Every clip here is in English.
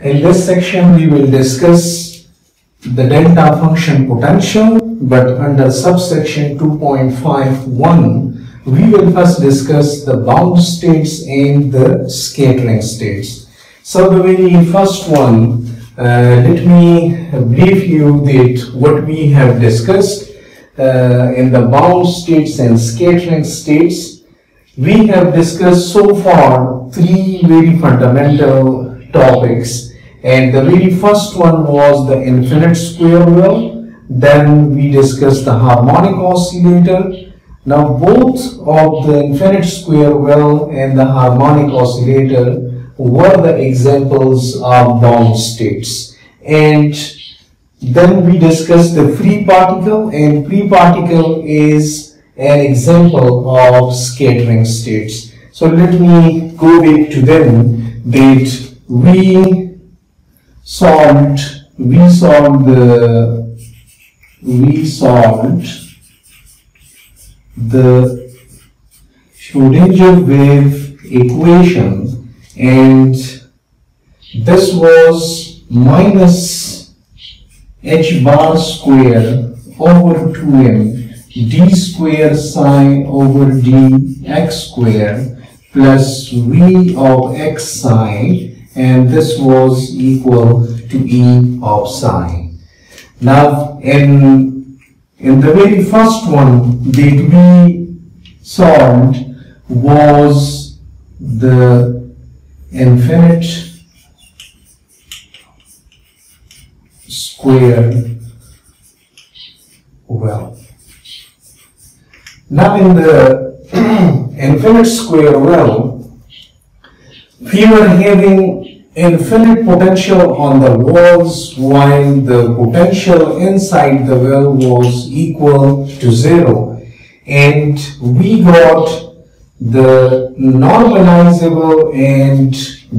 In this section, we will discuss the delta function potential, but under subsection 2.51, we will first discuss the bound states and the scattering states. So the very first one, uh, let me brief you that what we have discussed uh, in the bound states and scattering states. We have discussed so far three very fundamental topics and the very first one was the infinite square well then we discussed the harmonic oscillator. Now both of the infinite square well and the harmonic oscillator were the examples of bound states. And then we discussed the free particle and free particle is an example of scattering states. So let me go back to them that we solved we solved the we solved the Schrodinger wave equation. And this was minus h bar square over 2m d square psi over d x square plus v of x psi and this was equal to e of psi. Now in, in the very first one that we solved was the infinite square well. Now in the infinite square well, we were having infinite potential on the walls while the potential inside the well was equal to zero and we got the normalizable and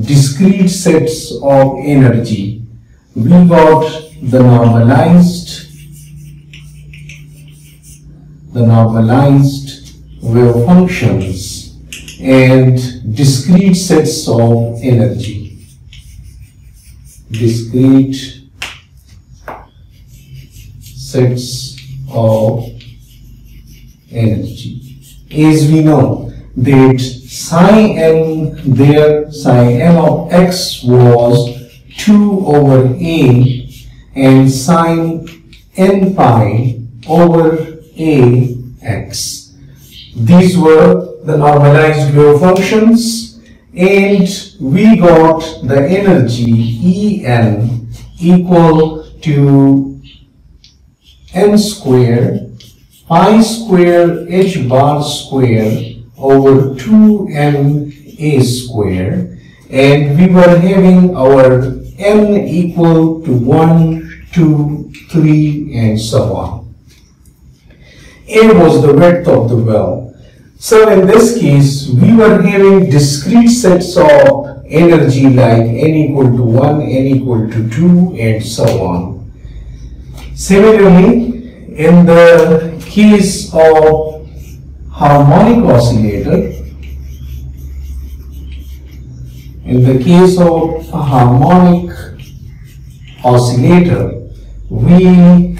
discrete sets of energy. We got the normalized the normalized wave functions and discrete sets of energy. Discrete sets of energy. As we know that psi n there, psi n of x was 2 over a and sine n pi over a x. These were the normalized wave functions and we got the energy En equal to n square pi square h bar square over 2m a square and we were having our n equal to 1, 2, 3 and so on. A was the width of the well so in this case, we were having discrete sets of energy like n equal to 1, n equal to 2 and so on. Similarly, in the case of harmonic oscillator, in the case of a harmonic oscillator, we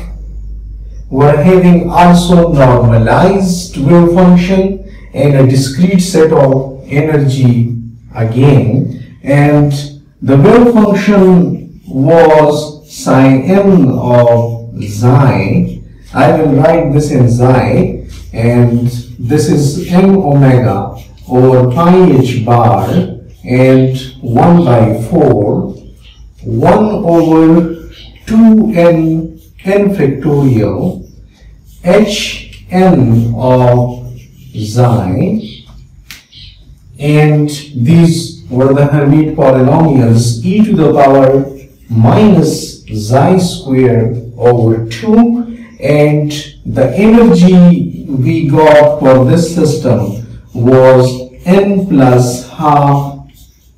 were having also normalized wave function and a discrete set of energy again. And the wave function was psi m of xi. I will write this in xi and this is m omega over pi h bar and 1 by 4 1 over 2n n factorial h n of xi and these were the Hermite polynomials e to the power minus xi square over 2 and the energy we got for this system was n plus half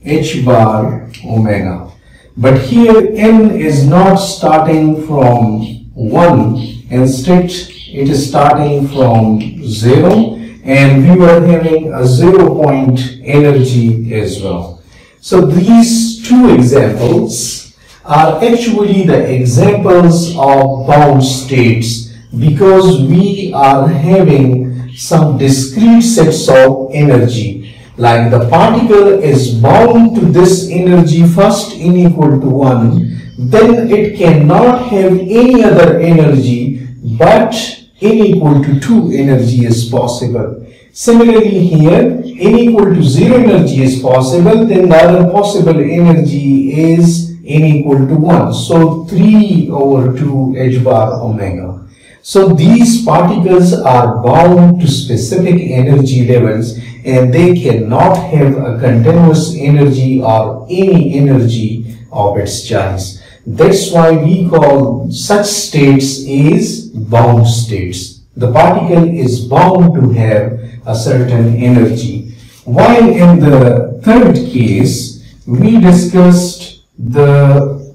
h bar omega. But here n is not starting from 1, instead it is starting from 0 and we were having a zero point energy as well. So these two examples are actually the examples of bound states because we are having some discrete sets of energy like the particle is bound to this energy first n equal to 1 then it cannot have any other energy but n equal to 2 energy is possible. Similarly here, n equal to 0 energy is possible, then the other possible energy is n equal to 1. So 3 over 2 h bar omega. So these particles are bound to specific energy levels and they cannot have a continuous energy or any energy of its choice. That's why we call such states as bound states. The particle is bound to have a certain energy. While in the third case, we discussed the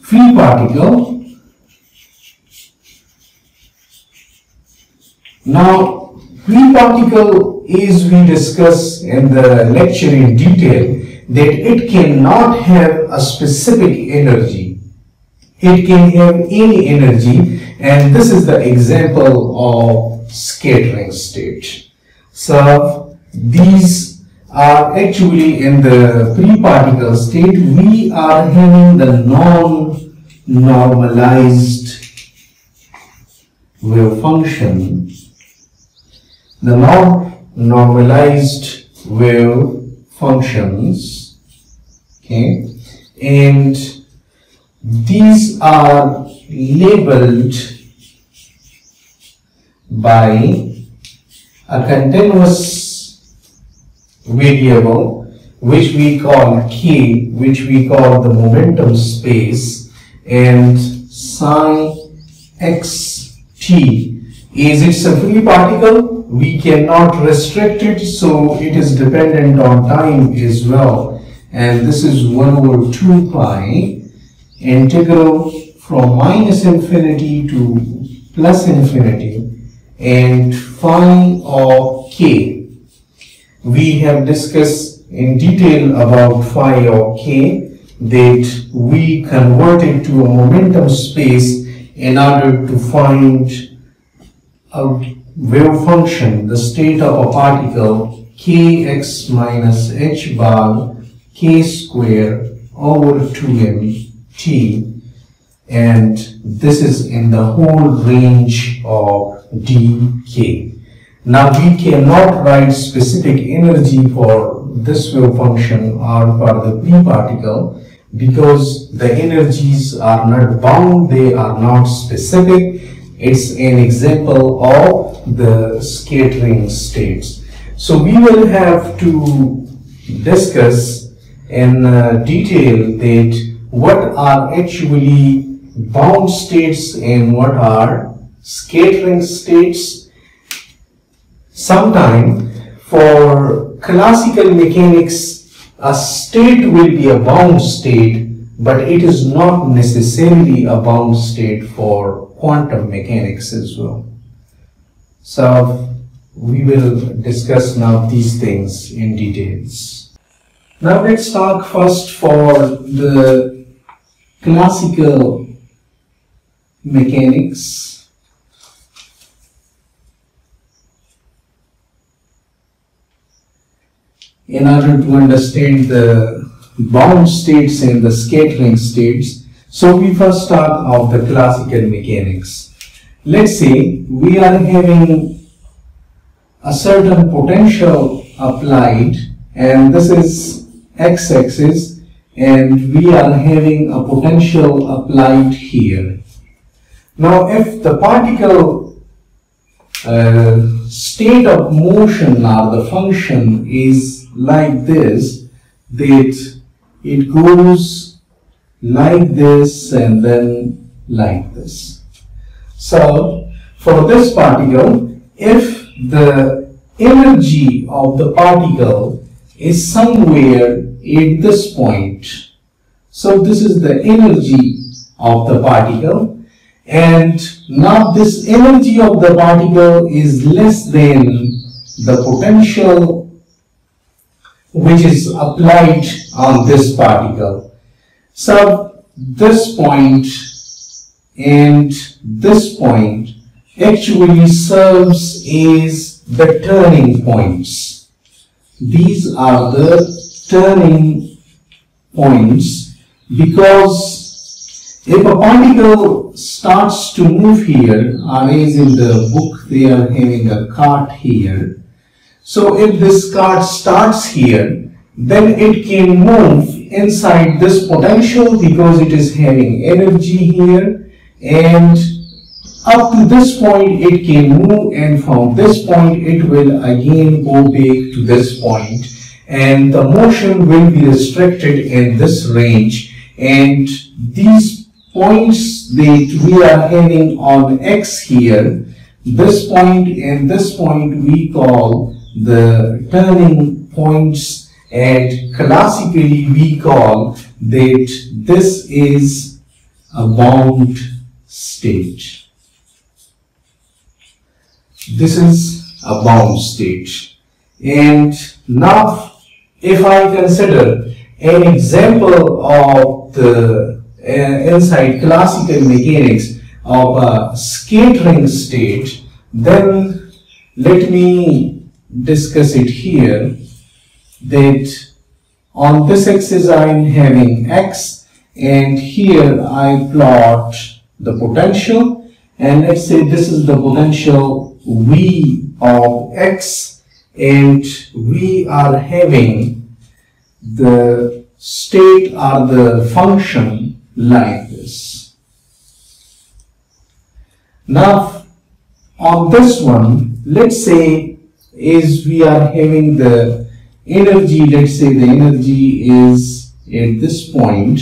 free particle. Now, free particle is we discuss in the lecture in detail that it cannot have a specific energy. It can have any energy and this is the example of scattering state. So these are actually in the free particle state we are having the non-normalized wave function the non-normalized wave functions okay? And these are labeled by a continuous variable which we call k which we call the momentum space and psi x t. Is it a free particle we cannot restrict it so it is dependent on time as well and this is 1 over 2 pi integral from minus infinity to plus infinity and phi of k. We have discussed in detail about phi of k that we convert it to a momentum space in order to find a wave function, the state of a particle kx minus h bar k square over 2m t and this is in the whole range of dk. Now we cannot write specific energy for this wave function or for the p particle because the energies are not bound, they are not specific. It's an example of the scattering states. So we will have to discuss in uh, detail that what are actually bound states and what are scattering states. Sometime for classical mechanics, a state will be a bound state, but it is not necessarily a bound state for quantum mechanics as well. So we will discuss now these things in details. Now let's talk first for the classical mechanics. In order to understand the bound states and the scattering states, so we first start of the classical mechanics. Let's say we are having a certain potential applied and this is x-axis and we are having a potential applied here. Now if the particle uh, state of motion or the function is like this, that it goes like this and then like this. So for this particle, if the energy of the particle is somewhere at this point. So this is the energy of the particle and now this energy of the particle is less than the potential which is applied on this particle. So this point and this point actually serves as the turning points. These are the turning points because if a particle starts to move here, or as in the book they are having a cart here. So if this cart starts here, then it can move inside this potential because it is having energy here. And up to this point it can move and from this point it will again go back to this point. And the motion will be restricted in this range. And these points that we are having on x here this point and this point we call the turning points and classically we call that this is a bound state. This is a bound state. And now if I consider an example of the uh, inside classical mechanics of a scattering state, then let me discuss it here that on this axis I am having x and here I plot the potential and let's say this is the potential V of x and we are having the state or the function like this. Now on this one let's say is we are having the energy, let's say the energy is at this point,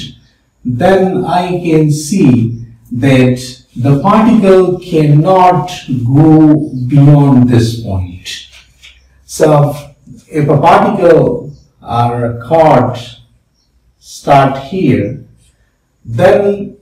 then I can see that the particle cannot go beyond this point. So if a particle or a card start here, then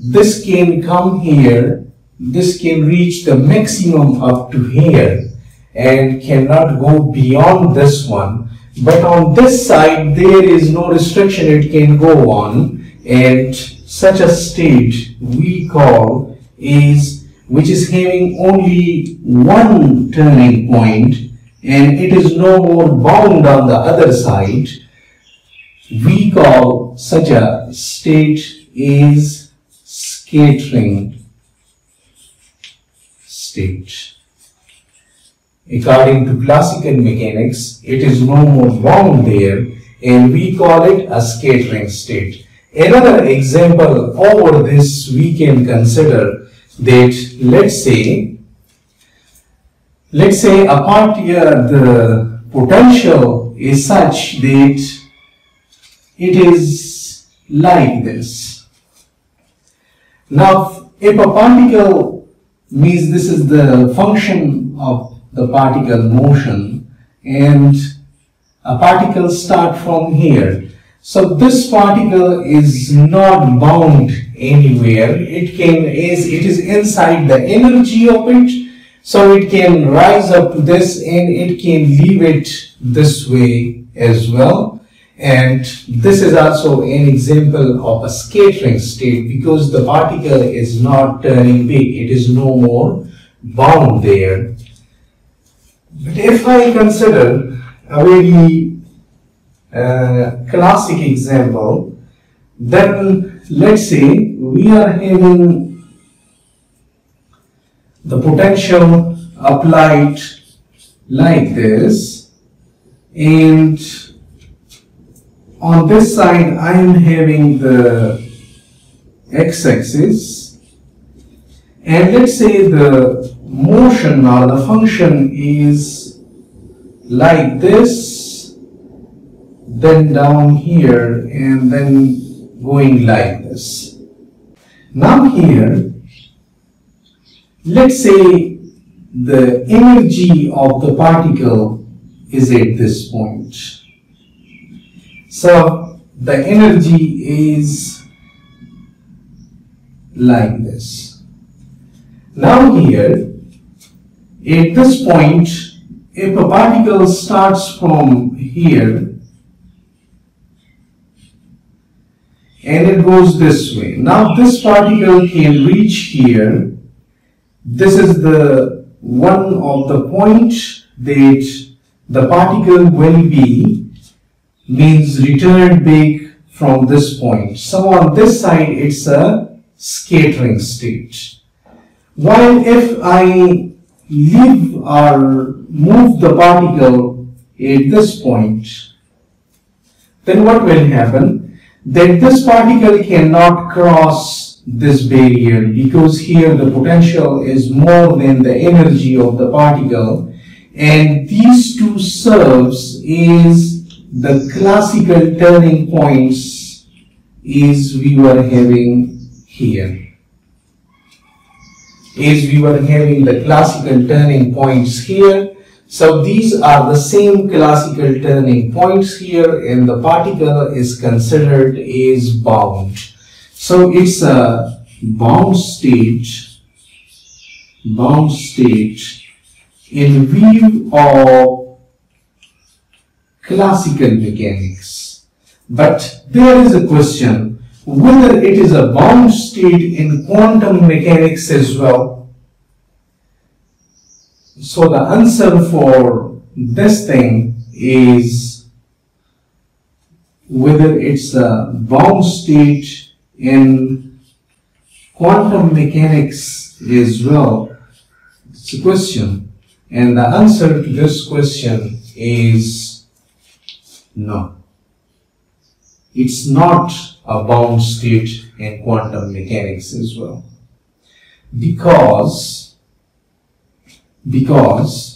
this can come here, this can reach the maximum up to here and cannot go beyond this one. But on this side, there is no restriction it can go on and such a state we call is which is having only one turning point and it is no more bound on the other side. We call such a state is scattering state. According to classical mechanics, it is no more bound there and we call it a scattering state. Another example over this we can consider that let's say let's say a part here the potential is such that it is like this. Now if a particle means this is the function of the particle motion and a particle start from here. So this particle is not bound anywhere. It can is it is inside the energy of it. So it can rise up to this and it can leave it this way as well. And this is also an example of a scattering state because the particle is not turning big. It is no more bound there. But if I consider a very uh, classic example, then let's say we are having the potential applied like this and on this side I am having the x-axis and let's say the motion or the function is like this then down here and then going like this. Now here let's say the energy of the particle is at this point. So the energy is like this. Now here at this point, if a particle starts from here and it goes this way. Now this particle can reach here. This is the one of the point that the particle will be means returned back from this point. So on this side it's a scattering state. While if I leave or move the particle at this point, then what will happen? That this particle cannot cross this barrier because here the potential is more than the energy of the particle and these two serves is the classical turning points is we were having here is we were having the classical turning points here. So these are the same classical turning points here and the particle is considered is bound. So it's a bound state, bound state in view of classical mechanics. But there is a question whether it is a bound state in quantum mechanics as well. So the answer for this thing is whether it's a bound state in quantum mechanics as well. It's a question. And the answer to this question is no. It's not a bound state in quantum mechanics as well. Because, because